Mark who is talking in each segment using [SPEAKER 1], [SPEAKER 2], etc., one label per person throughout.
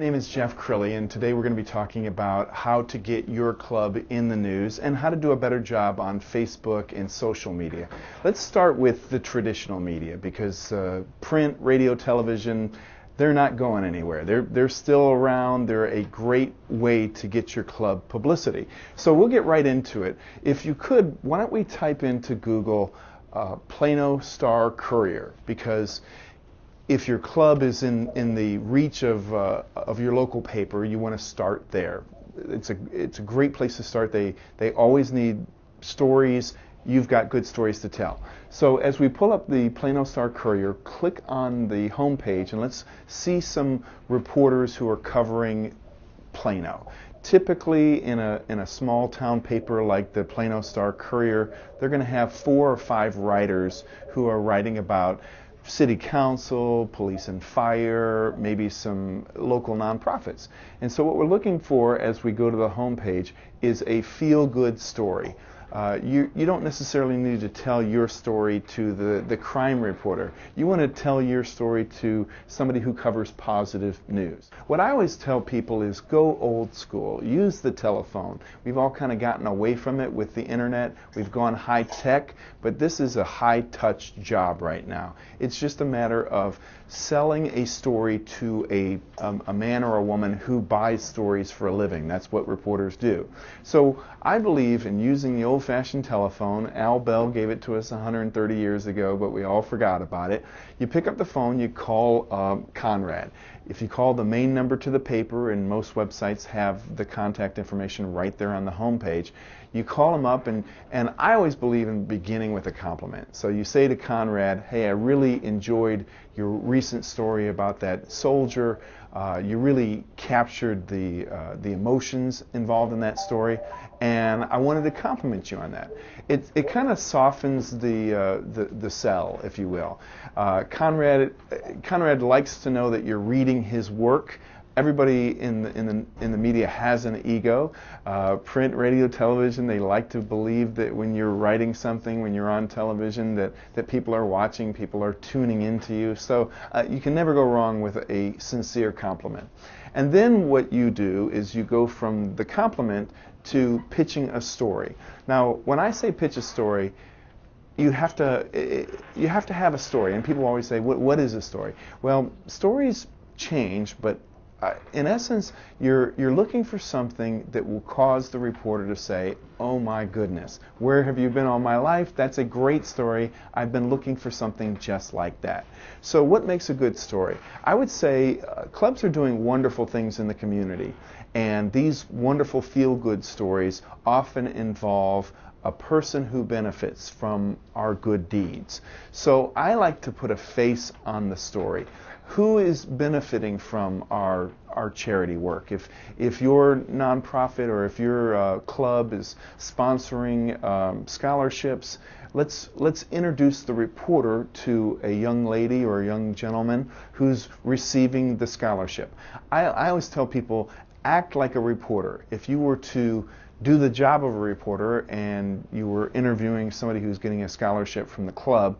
[SPEAKER 1] My name is Jeff Crilley, and today we're going to be talking about how to get your club in the news and how to do a better job on Facebook and social media. Let's start with the traditional media because uh, print, radio, television, they're not going anywhere. They're, they're still around. They're a great way to get your club publicity. So we'll get right into it. If you could, why don't we type into Google uh, Plano Star Courier because if your club is in, in the reach of, uh, of your local paper, you want to start there. It's a, it's a great place to start. They, they always need stories. You've got good stories to tell. So as we pull up the Plano Star Courier, click on the home page and let's see some reporters who are covering Plano. Typically, in a, in a small town paper like the Plano Star Courier, they're going to have four or five writers who are writing about city council, police and fire, maybe some local nonprofits. And so what we're looking for as we go to the homepage is a feel-good story. Uh, you, you don't necessarily need to tell your story to the, the crime reporter. You want to tell your story to somebody who covers positive news. What I always tell people is go old school. Use the telephone. We've all kind of gotten away from it with the internet. We've gone high tech, but this is a high touch job right now. It's just a matter of selling a story to a, um, a man or a woman who buys stories for a living. That's what reporters do. So I believe in using the old fashioned telephone. Al Bell gave it to us 130 years ago, but we all forgot about it. You pick up the phone, you call um, Conrad. If you call the main number to the paper, and most websites have the contact information right there on the home page, you call him up, and, and I always believe in beginning with a compliment. So you say to Conrad, Hey, I really enjoyed your recent story about that soldier. Uh, you really captured the, uh, the emotions involved in that story, and I wanted to compliment you on that. It, it kind of softens the, uh, the, the sell, if you will. Uh, Conrad, Conrad likes to know that you're reading his work everybody in the, in the, in the media has an ego. Uh, print, radio, television, they like to believe that when you're writing something, when you're on television, that, that people are watching, people are tuning into you. So uh, you can never go wrong with a sincere compliment. And then what you do is you go from the compliment to pitching a story. Now, when I say pitch a story, you have to you have to have a story, and people always say, "What, what is a story?" Well, stories change, but uh, in essence, you're, you're looking for something that will cause the reporter to say, Oh my goodness, where have you been all my life? That's a great story. I've been looking for something just like that. So, what makes a good story? I would say uh, clubs are doing wonderful things in the community, and these wonderful feel good stories often involve a person who benefits from our good deeds. So, I like to put a face on the story who is benefiting from our our charity work. If if your nonprofit or if your uh, club is sponsoring um, scholarships, let's let's introduce the reporter to a young lady or a young gentleman who's receiving the scholarship. I, I always tell people act like a reporter. If you were to do the job of a reporter and you were interviewing somebody who's getting a scholarship from the club,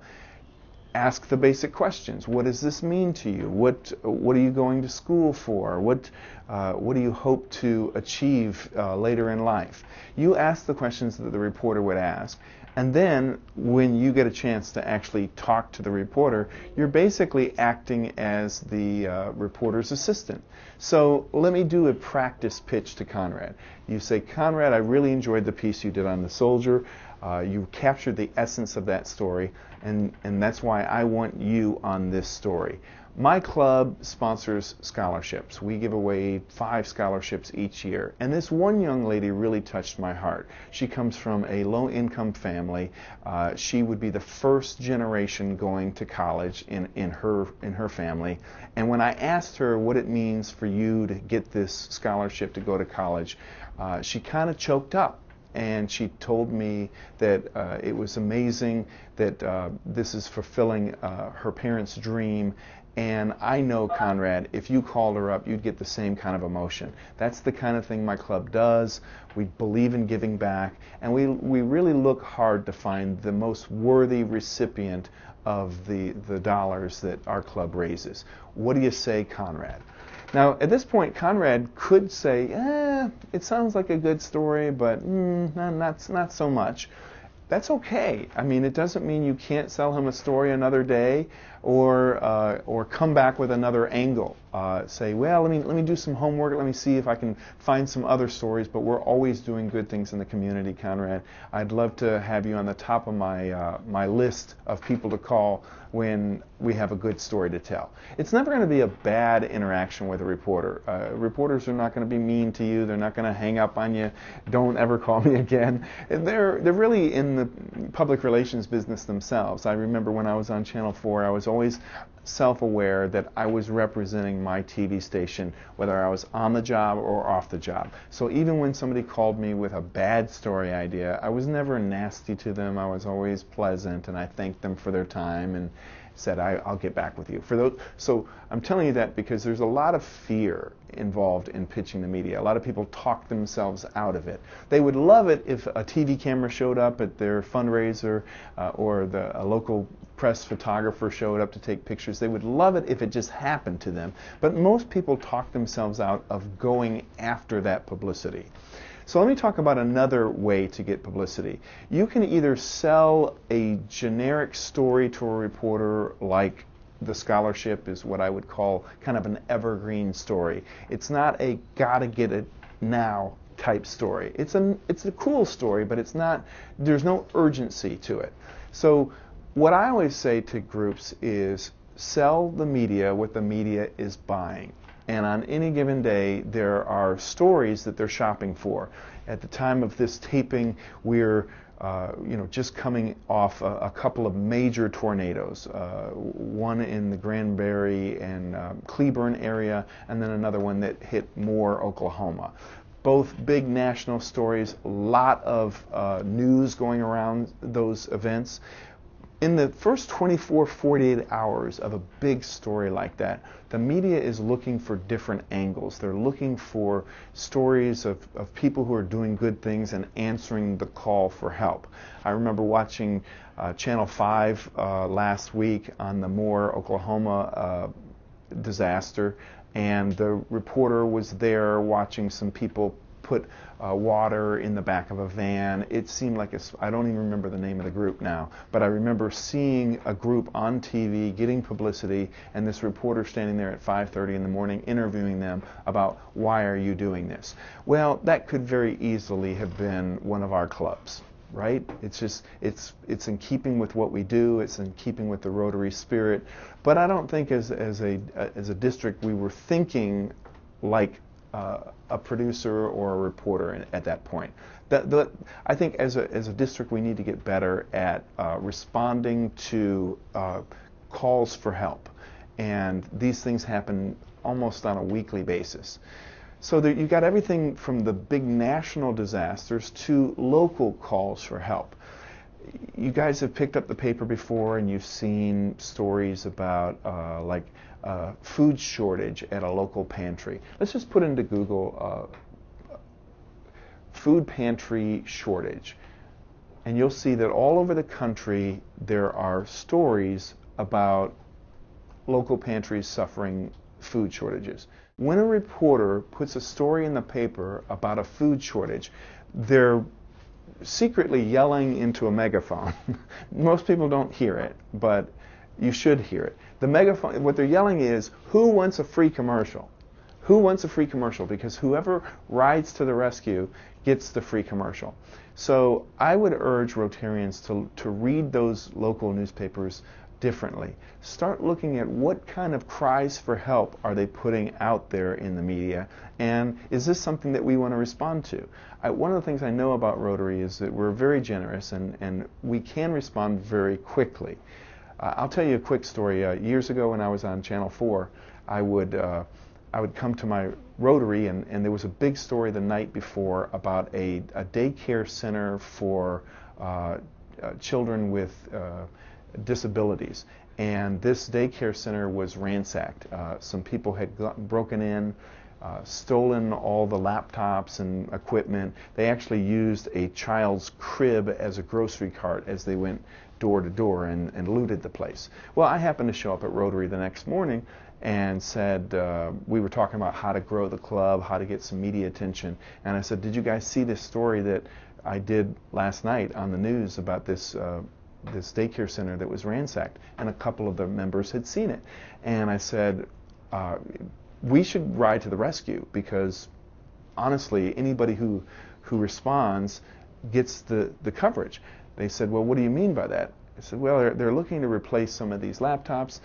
[SPEAKER 1] ask the basic questions. What does this mean to you? What what are you going to school for? What uh, what do you hope to achieve uh, later in life? You ask the questions that the reporter would ask, and then when you get a chance to actually talk to the reporter, you're basically acting as the uh, reporter's assistant. So let me do a practice pitch to Conrad. You say, Conrad, I really enjoyed the piece you did on the soldier. Uh, you captured the essence of that story, and, and that's why I want you on this story. My club sponsors scholarships. We give away five scholarships each year. And this one young lady really touched my heart. She comes from a low income family. Uh, she would be the first generation going to college in, in, her, in her family. And when I asked her what it means for you to get this scholarship to go to college, uh, she kind of choked up and she told me that uh, it was amazing that uh, this is fulfilling uh, her parents' dream. And I know, Conrad, if you called her up, you'd get the same kind of emotion. That's the kind of thing my club does. We believe in giving back, and we, we really look hard to find the most worthy recipient of the, the dollars that our club raises. What do you say, Conrad? Now, at this point, Conrad could say, eh, it sounds like a good story, but mm, not, not so much that's okay. I mean, it doesn't mean you can't sell him a story another day, or uh, or come back with another angle. Uh, say, well, let me let me do some homework. Let me see if I can find some other stories. But we're always doing good things in the community, Conrad. I'd love to have you on the top of my uh, my list of people to call when we have a good story to tell. It's never going to be a bad interaction with a reporter. Uh, reporters are not going to be mean to you. They're not going to hang up on you. Don't ever call me again. They're they're really in the public relations business themselves. I remember when I was on Channel 4, I was always self-aware that I was representing my TV station, whether I was on the job or off the job. So even when somebody called me with a bad story idea, I was never nasty to them. I was always pleasant, and I thanked them for their time and said, I, will get back with you. For those, so I'm telling you that because there's a lot of fear involved in pitching the media. A lot of people talk themselves out of it. They would love it if a TV camera showed up at their fundraiser uh, or the, a local press photographer showed up to take pictures. They would love it if it just happened to them. But most people talk themselves out of going after that publicity. So let me talk about another way to get publicity. You can either sell a generic story to a reporter like the scholarship is what I would call kind of an evergreen story. It's not a gotta get it now type story. It's a it's a cool story, but it's not there's no urgency to it. So what I always say to groups is sell the media what the media is buying and on any given day there are stories that they're shopping for. At the time of this taping, we're uh, you know, just coming off a, a couple of major tornadoes, uh, one in the Granbury and uh, Cleburne area, and then another one that hit Moore, Oklahoma. Both big national stories, a lot of uh, news going around those events in the first 24, 48 hours of a big story like that, the media is looking for different angles. They're looking for stories of, of people who are doing good things and answering the call for help. I remember watching uh, Channel 5 uh, last week on the Moore, Oklahoma uh, disaster, and the reporter was there watching some people put uh, water in the back of a van. It seemed like it's, I don't even remember the name of the group now, but I remember seeing a group on TV getting publicity and this reporter standing there at 5:30 in the morning interviewing them about why are you doing this? Well, that could very easily have been one of our clubs right? It's just it's it's in keeping with what we do. It's in keeping with the Rotary spirit. But I don't think as as a as a district we were thinking like uh, a producer or a reporter at that point. The, the, I think as a, as a district we need to get better at uh, responding to uh, calls for help. And these things happen almost on a weekly basis. So that you've got everything from the big national disasters to local calls for help. You guys have picked up the paper before and you've seen stories about uh, like uh, food shortage at a local pantry. Let's just put into Google uh, food pantry shortage. And you'll see that all over the country there are stories about local pantries suffering food shortages. When a reporter puts a story in the paper about a food shortage, they're secretly yelling into a megaphone. Most people don't hear it, but you should hear it. The megaphone, what they're yelling is, who wants a free commercial? Who wants a free commercial? Because whoever rides to the rescue gets the free commercial. So I would urge Rotarians to, to read those local newspapers differently. Start looking at what kind of cries for help are they putting out there in the media, and is this something that we want to respond to? I, one of the things I know about Rotary is that we're very generous and, and we can respond very quickly. Uh, I'll tell you a quick story. Uh, years ago, when I was on Channel 4, I would uh, I would come to my Rotary, and, and there was a big story the night before about a, a daycare center for uh, uh, children with uh, disabilities. And this daycare center was ransacked. some people had broken in. Uh, stolen all the laptops and equipment. They actually used a child's crib as a grocery cart as they went door to door and, and looted the place. Well, I happened to show up at Rotary the next morning, and said uh, we were talking about how to grow the club, how to get some media attention, and I said, "Did you guys see this story that I did last night on the news about this?" Uh, this daycare center that was ransacked, and a couple of the members had seen it. And I said, uh, we should ride to the rescue because honestly, anybody who who responds gets the, the coverage. They said, well, what do you mean by that? I said, well, they're, they're looking to replace some of these laptops.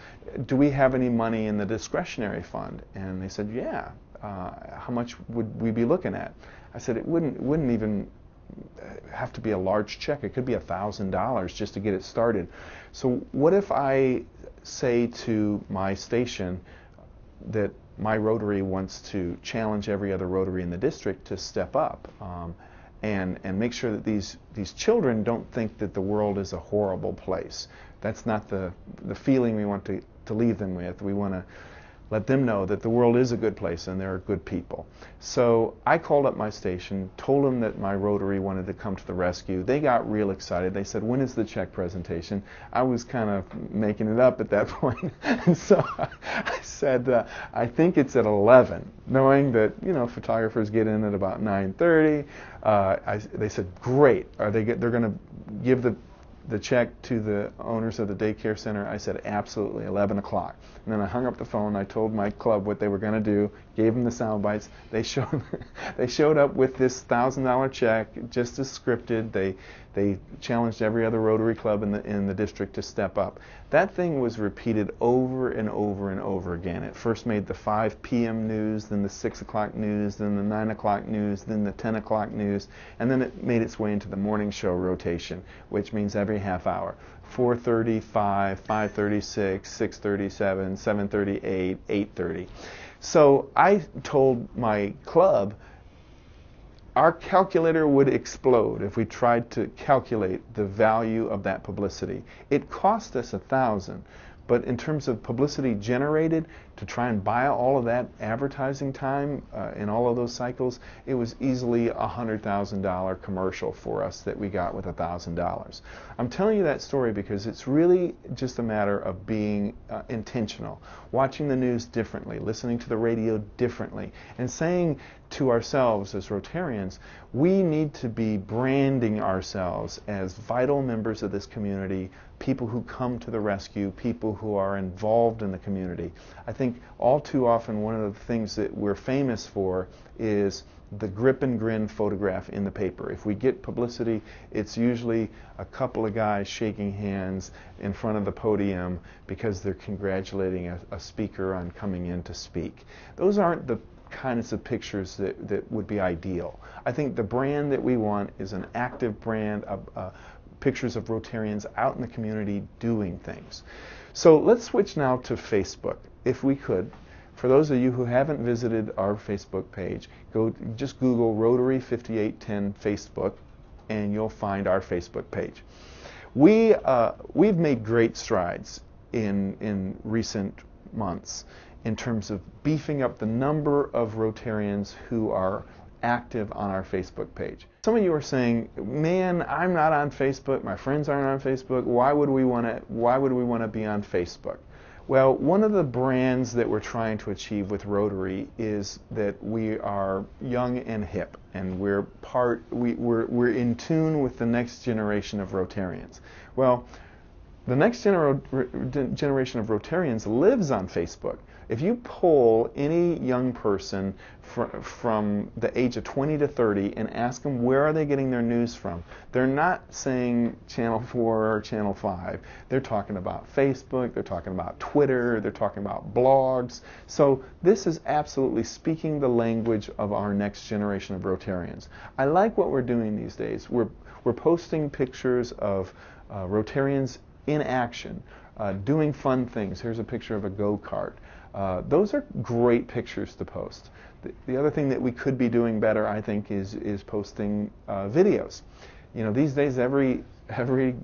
[SPEAKER 1] Do we have any money in the discretionary fund? And they said, yeah. Uh, how much would we be looking at? I said, it wouldn't, wouldn't even have to be a large check. It could be a thousand dollars just to get it started. So what if I say to my station that my Rotary wants to challenge every other Rotary in the district to step up um, and and make sure that these these children don't think that the world is a horrible place. That's not the the feeling we want to to leave them with. We want to let them know that the world is a good place and there are good people. So I called up my station, told them that my Rotary wanted to come to the rescue. They got real excited. They said, "When is the check presentation?" I was kind of making it up at that point, and so I said, uh, "I think it's at 11," knowing that you know photographers get in at about 9:30. Uh, I, they said, "Great. Are they? They're going to give the the check to the owners of the daycare center? I said, absolutely, 11 o'clock. And then I hung up the phone. I told my club what they were going to do, gave them the sound bites. They showed, they showed up with this $1,000 check, just as scripted. They, they challenged every other Rotary Club in the, in the district to step up. That thing was repeated over and over and over again. It first made the 5 p.m. news, then the 6 o'clock news, then the 9 o'clock news, then the 10 o'clock news, and then it made its way into the morning show rotation, which means every half hour. 4:35, 5:36, 6:37, 7:38, 8:30. So I told my club our calculator would explode if we tried to calculate the value of that publicity. It cost us a thousand, but in terms of publicity generated, to try and buy all of that advertising time uh, in all of those cycles, it was easily a $100,000 commercial for us that we got with $1,000. I'm telling you that story because it's really just a matter of being uh, intentional, watching the news differently, listening to the radio differently, and saying to ourselves as Rotarians, we need to be branding ourselves as vital members of this community, people who come to the rescue, people who are involved in the community. I think all too often one of the things that we're famous for is the grip and grin photograph in the paper. If we get publicity, it's usually a couple of guys shaking hands in front of the podium because they're congratulating a, a speaker on coming in to speak. Those aren't the kinds of pictures that, that would be ideal. I think the brand that we want is an active brand, of, uh, pictures of Rotarians out in the community doing things. So let's switch now to Facebook if we could, for those of you who haven't visited our Facebook page, go just Google Rotary 5810 Facebook, and you'll find our Facebook page. We uh, we've made great strides in in recent months in terms of beefing up the number of Rotarians who are active on our Facebook page. Some of you are saying, "Man, I'm not on Facebook. My friends aren't on Facebook. Why would we want to? Why would we want to be on Facebook?" Well, one of the brands that we're trying to achieve with Rotary is that we are young and hip, and we're part, we, we're, we're in tune with the next generation of Rotarians. Well, the next gener- generation of Rotarians lives on Facebook. If you poll any young person fr- from the age of 20 to 30 and ask them where are they getting their news from, they're not saying Channel 4 or Channel 5. They're talking about Facebook, they're talking about Twitter, they're talking about blogs. So this is absolutely speaking the language of our next generation of Rotarians. I like what we're doing these days. We're, we're posting pictures of uh, Rotarians in action, uh, doing fun things. Here's a picture of a go kart. Uh, those are great pictures to post. The, the, other thing that we could be doing better, I think, is is posting uh, videos. You know, these days every every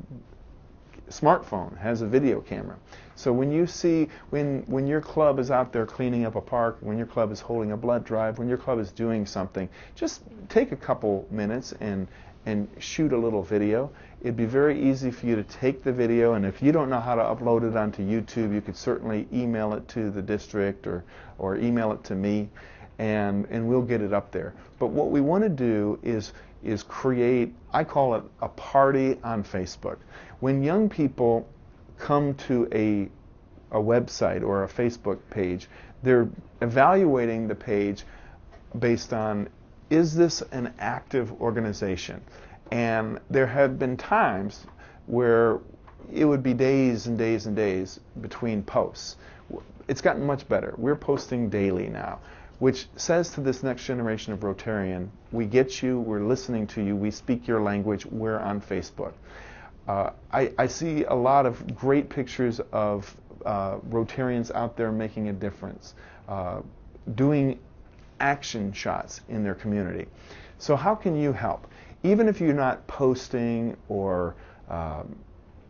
[SPEAKER 1] smartphone has a video camera. So when you see when when your club is out there cleaning up a park, when your club is holding a blood drive, when your club is doing something, just take a couple minutes and and shoot a little video. It'd be very easy for you to take the video, and if you don't know how to upload it onto YouTube, you could certainly email it to the district or, or email it to me, and, and we'll get it up there. But what we want to do is, is create, I call it a party on Facebook. When young people come to a, a website or a Facebook page, they're evaluating the page based on is this an active organization? And there have been times where it would be days and days and days between posts. It's gotten much better. We're posting daily now, which says to this next generation of Rotarian, we get you, we're listening to you, we speak your language, we're on Facebook. Uh, I, I, see a lot of great pictures of uh, Rotarians out there making a difference, uh, doing action shots in their community. So, how can you help? Even if you're not posting or um,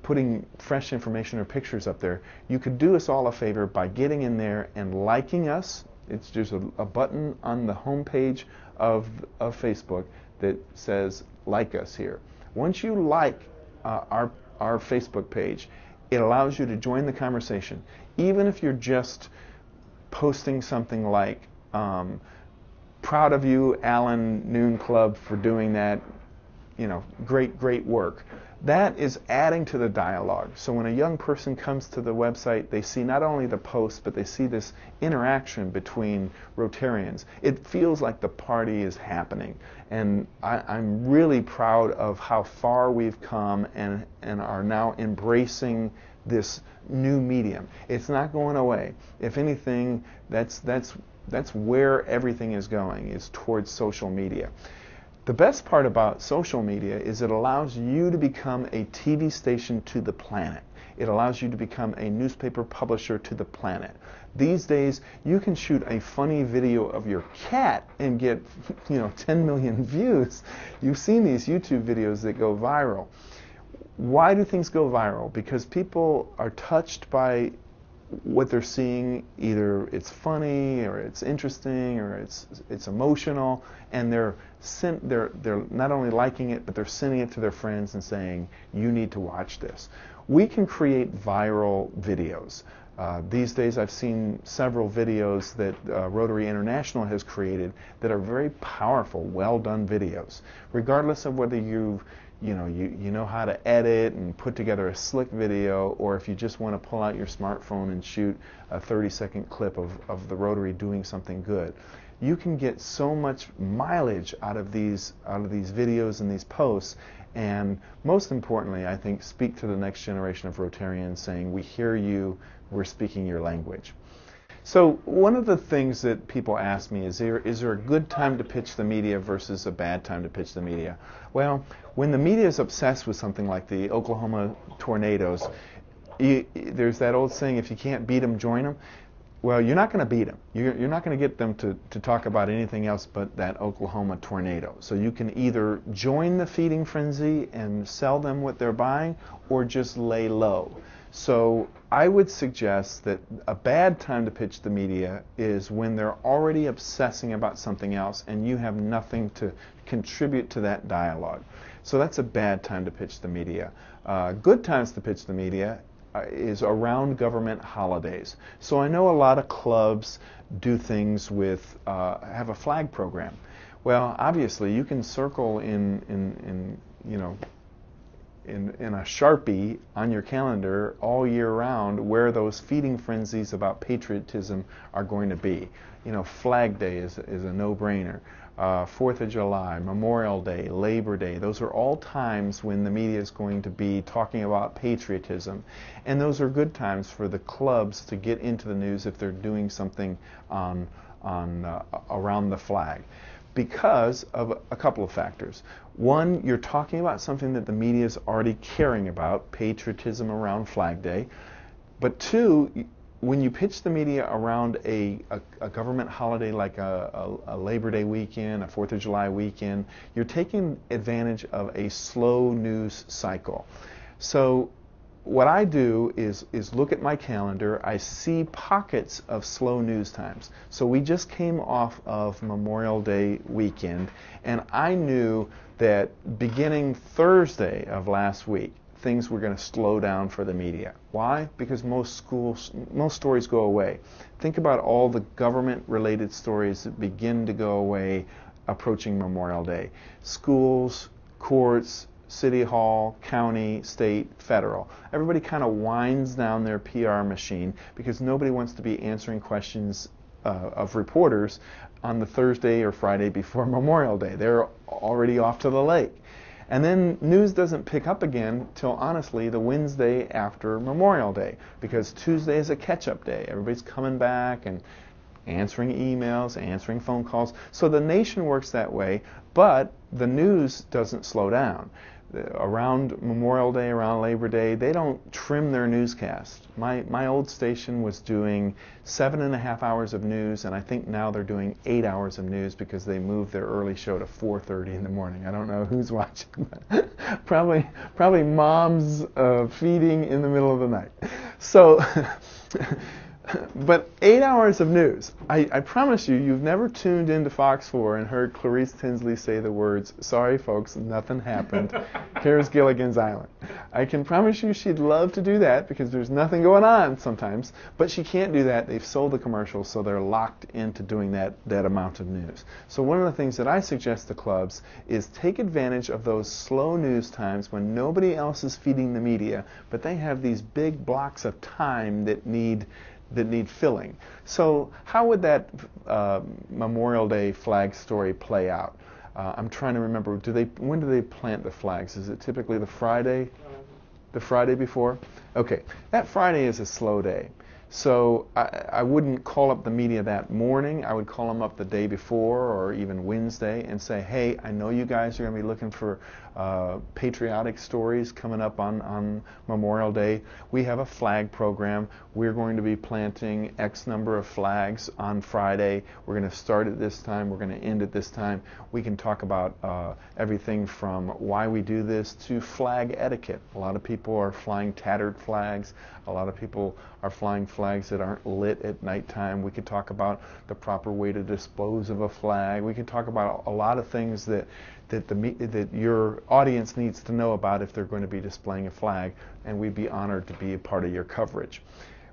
[SPEAKER 1] putting fresh information or pictures up there, you could do us all a favor by getting in there and liking us. It's just a, a button on the home page of, of Facebook that says like us here. Once you like uh, our, our Facebook page, it allows you to join the conversation. Even if you're just posting something like, um, proud of you, Allen Noon Club, for doing that. You know, great, great work. That is adding to the dialogue. So when a young person comes to the website, they see not only the post, but they see this interaction between Rotarians. It feels like the party is happening. And I, am really proud of how far we've come and, and are now embracing this new medium. It's not going away. If anything, that's, that's that's where everything is going, is towards social media. The best part about social media is it allows you to become a TV station to the planet. It allows you to become a newspaper publisher to the planet. These days, you can shoot a funny video of your cat and get, you know, 10 million views. You've seen these YouTube videos that go viral. Why do things go viral? Because people are touched by what they're seeing either it's funny or it's interesting or it's it's emotional and they're sent they're they're not only liking it but they're sending it to their friends and saying you need to watch this. We can create viral videos. Uh, these days I've seen several videos that uh, Rotary International has created that are very powerful well done videos. Regardless of whether you've you know you, you know how to edit and put together a slick video or if you just want to pull out your smartphone and shoot a 30 second clip of, of the rotary doing something good. You can get so much mileage out of these out of these videos and these posts and most importantly i think speak to the next generation of rotarians saying we hear you we're speaking your language so one of the things that people ask me is there is there a good time to pitch the media versus a bad time to pitch the media? Well, when the media is obsessed with something like the Oklahoma tornadoes, you, there's that old saying, if you can't beat them, join them. Well, you're not going to beat them. You're, you're not going to get them to, to talk about anything else but that Oklahoma tornado. So you can either join the feeding frenzy and sell them what they're buying or just lay low. So I would suggest that a bad time to pitch the media is when they're already obsessing about something else and you have nothing to contribute to that dialogue. So that's a bad time to pitch the media. Uh, good times to pitch the media uh, is around government holidays. So I know a lot of clubs do things with, uh, have a flag program. Well, obviously you can circle in, in, in you know, in, in a sharpie on your calendar all year round where those feeding frenzies about patriotism are going to be. You know, Flag Day is, is a no-brainer. Uh, Fourth of July, Memorial Day, Labor Day, those are all times when the media is going to be talking about patriotism. And those are good times for the clubs to get into the news if they're doing something on, on, uh, around the flag because of a couple of factors. One, you're talking about something that the media is already caring about, patriotism around Flag Day. But two, when you pitch the media around a, a, a government holiday like a, a, Labor Day weekend, a Fourth of July weekend, you're taking advantage of a slow news cycle. So what I do is is look at my calendar. I see pockets of slow news times. So we just came off of Memorial Day weekend, and I knew that beginning Thursday of last week, things were going to slow down for the media. Why? Because most schools, most stories go away. Think about all the government-related stories that begin to go away approaching Memorial Day. Schools, courts, city hall, county, state, federal. Everybody kind of winds down their PR machine because nobody wants to be answering questions uh, of reporters on the Thursday or Friday before Memorial Day. They're already off to the lake. And then news doesn't pick up again till honestly the Wednesday after Memorial Day because Tuesday is a catch up day. Everybody's coming back and answering emails, answering phone calls. So the nation works that way, but the news doesn't slow down around Memorial Day, around Labor Day, they don't trim their newscast. My my old station was doing seven and a half hours of news, and I think now they're doing eight hours of news because they moved their early show to 4:30 in the morning. I don't know who's watching, probably probably moms uh, feeding in the middle of the night. So. but eight hours of news. I, I, promise you, you've never tuned into Fox 4 and heard Clarice Tinsley say the words, Sorry, folks, nothing happened. Here's Gilligan's Island. I can promise you she'd love to do that because there's nothing going on sometimes, but she can't do that. They've sold the commercials, so they're locked into doing that, that amount of news. So, one of the things that I suggest to clubs is take advantage of those slow news times when nobody else is feeding the media, but they have these big blocks of time that need that need filling. So how would that uh, Memorial Day flag story play out? Uh, I'm trying to remember. Do they? When do they plant the flags? Is it typically the Friday? The Friday before? Okay, that Friday is a slow day. So I, I, wouldn't call up the media that morning. I would call them up the day before or even Wednesday and say, hey, I know you guys are going to be looking for uh, patriotic stories coming up on, on Memorial Day. We have a flag program. We're going to be planting X number of flags on Friday. We're going to start at this time. We're going to end at this time. We can talk about uh, everything from why we do this to flag etiquette. A lot of people are flying tattered flags. A lot of people are flying flags that aren't lit at nighttime. We could talk about the proper way to dispose of a flag. We could talk about a lot of things that that the that your audience needs to know about if they're going to be displaying a flag, and we'd be honored to be a part of your coverage.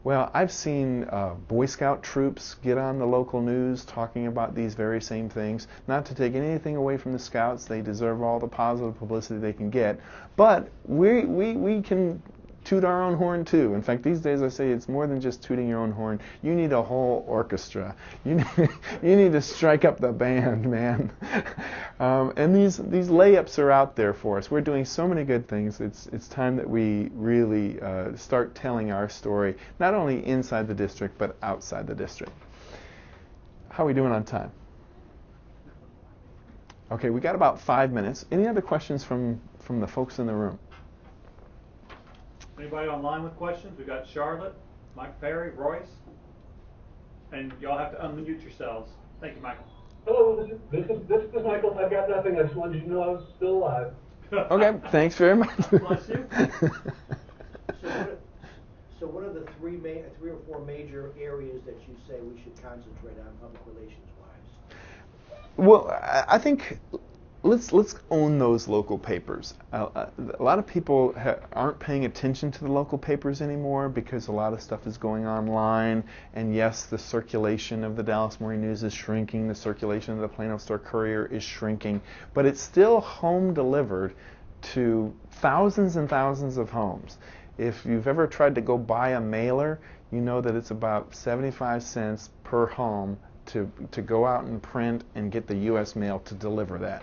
[SPEAKER 1] Well, I've seen uh, Boy Scout troops get on the local news talking about these very same things. Not to take anything away from the Scouts, they deserve all the positive publicity they can get. But we, we, we can toot our own horn too. In fact, these days I say it's more than just tooting your own horn. You need a whole orchestra. You need, you need to strike up the band, man. Um, and these these layups are out there for us. We're doing so many good things. It's it's time that we really uh, start telling our story, not only inside the district but outside the district. How are we doing on time? Okay, we got about five minutes. Any other questions from from the folks in the room?
[SPEAKER 2] Anybody online with questions? We got Charlotte, Mike Perry, Royce, and y'all have to unmute yourselves. Thank you, Michael.
[SPEAKER 3] Hello, this is, this is, this is Michael. I've got nothing. I just wanted you to know I was still alive.
[SPEAKER 1] okay, thanks very much.
[SPEAKER 2] Bless you.
[SPEAKER 4] So what, are, so what are the three ma- three or four major areas that you say we should concentrate on public relations wise?
[SPEAKER 1] Well, I think let's let's own those local papers. Uh, uh, a lot of people ha- aren't paying attention to the local papers anymore because a lot of stuff is going online. And yes, the circulation of the Dallas Morning News is shrinking. The circulation of the Plano Star Courier is shrinking, but it's still home delivered to thousands and thousands of homes. If you've ever tried to go buy a mailer, you know that it's about 75 cents per home to, to go out and print and get the U.S. mail to deliver that.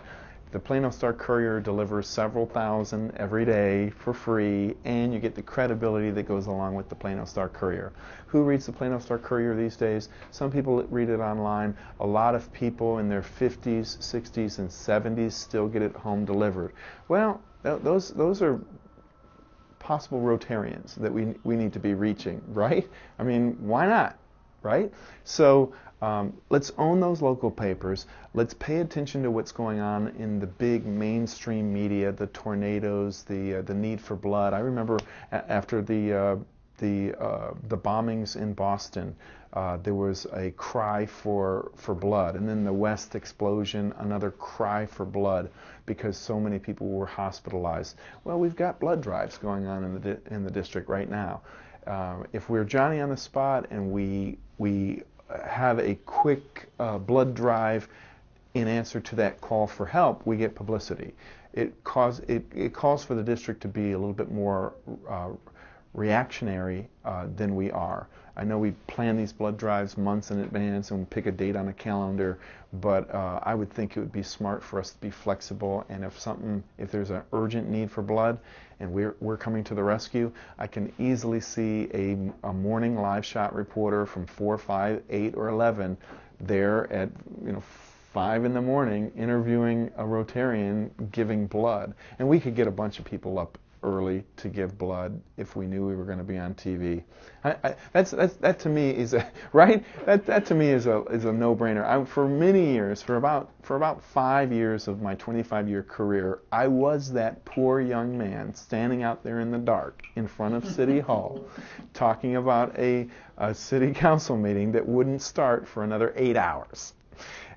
[SPEAKER 1] The Plano Star Courier delivers several thousand every day for free, and you get the credibility that goes along with the Plano Star Courier. Who reads the Plano Star Courier these days? Some people read it online. A lot of people in their 50s, 60s, and 70s still get it home delivered. Well, th- those those are possible Rotarians that we we need to be reaching, right? I mean, why not? right? So um, let's own those local papers. Let's pay attention to what's going on in the big mainstream media, the tornadoes, the uh, the need for blood. I remember after the uh, the uh, the bombings in Boston, uh, there was a cry for for blood, and then the West explosion, another cry for blood because so many people were hospitalized. Well, we've got blood drives going on in the di- in the district right now. Uh, if we're Johnny on the spot and we we have a quick uh, blood drive in answer to that call for help, we get publicity. It, cause, it, it calls for the district to be a little bit more uh, reactionary uh, than we are. I know we plan these blood drives months in advance and pick a date on a calendar, but uh, I would think it would be smart for us to be flexible. And if something, if there's an urgent need for blood, and we're we're coming to the rescue, I can easily see a, a morning live shot reporter from four, five, eight, or eleven there at you know five in the morning interviewing a Rotarian giving blood, and we could get a bunch of people up early to give blood if we knew we were going to be on TV. I, I, that's, that's, that to me is a right. That, that to me is a is a no-brainer. I, for many years, for about for about five years of my 25-year career, I was that poor young man standing out there in the dark in front of City Hall, talking about a, a city council meeting that wouldn't start for another eight hours.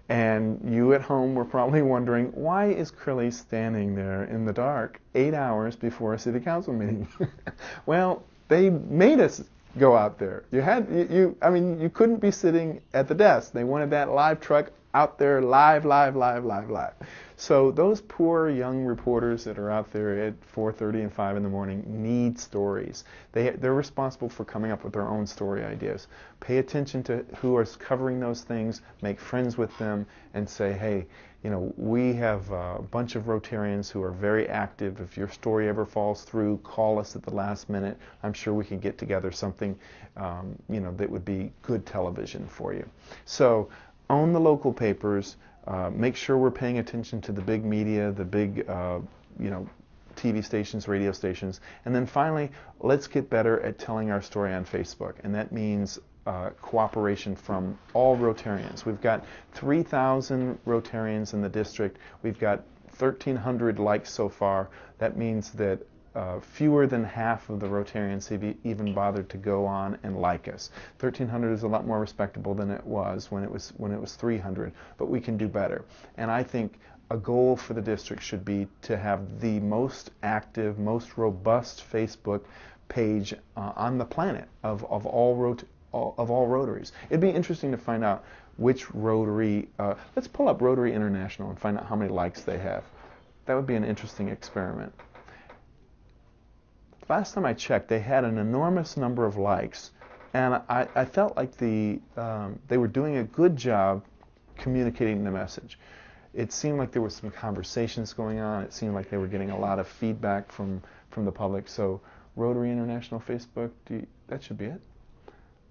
[SPEAKER 1] And you at home were probably wondering, why is Crilley standing there in the dark eight hours before a city council meeting? well, they made us go out there. You had, you, you, I mean, you couldn't be sitting at the desk. They wanted that live truck out there live, live, live, live, live. So those poor young reporters that are out there at 4:30 and 5 in the morning need stories. They they're responsible for coming up with their own story ideas. Pay attention to who is covering those things. Make friends with them and say, hey, you know, we have a bunch of Rotarians who are very active. If your story ever falls through, call us at the last minute. I'm sure we can get together something, um, you know, that would be good television for you. So own the local papers. Uh, make sure we're paying attention to the big media, the big, uh, you know, TV stations, radio stations, and then finally, let's get better at telling our story on Facebook, and that means uh, cooperation from all Rotarians. We've got 3,000 Rotarians in the district. We've got 1,300 likes so far. That means that uh, fewer than half of the Rotarians have even bothered to go on and like us. 1,300 is a lot more respectable than it was when it was when it was 300, but we can do better. And I think a goal for the district should be to have the most active, most robust Facebook page uh, on the planet of, of all, rot- of all Rotaries. It'd be interesting to find out which Rotary. Uh, let's pull up Rotary International and find out how many likes they have. That would be an interesting experiment last time I checked, they had an enormous number of likes, and I, I felt like the um, they were doing a good job communicating the message. It seemed like there was some conversations going on. It seemed like they were getting a lot of feedback from from the public. So Rotary International Facebook, you, that should be it.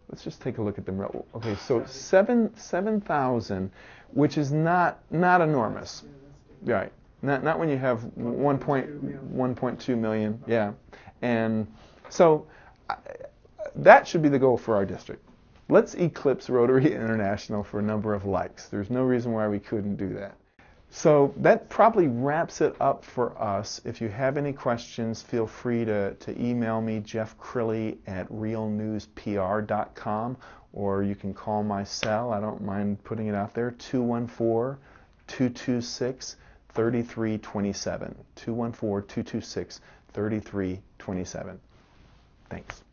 [SPEAKER 1] Let's just take a look at them. Okay, so seven seven thousand, which is not not enormous, right? Not not when you have 1.1.2 million. Yeah. And so that should be the goal for our district. Let's eclipse Rotary International for a number of likes. There's no reason why we couldn't do that. So that probably wraps it up for us. If you have any questions, feel free to, to email me, Jeff Crilley at realnewspr.com, or you can call my cell. I don't mind putting it out there, 214 226 3327. 214 226 3327. 27. Thanks.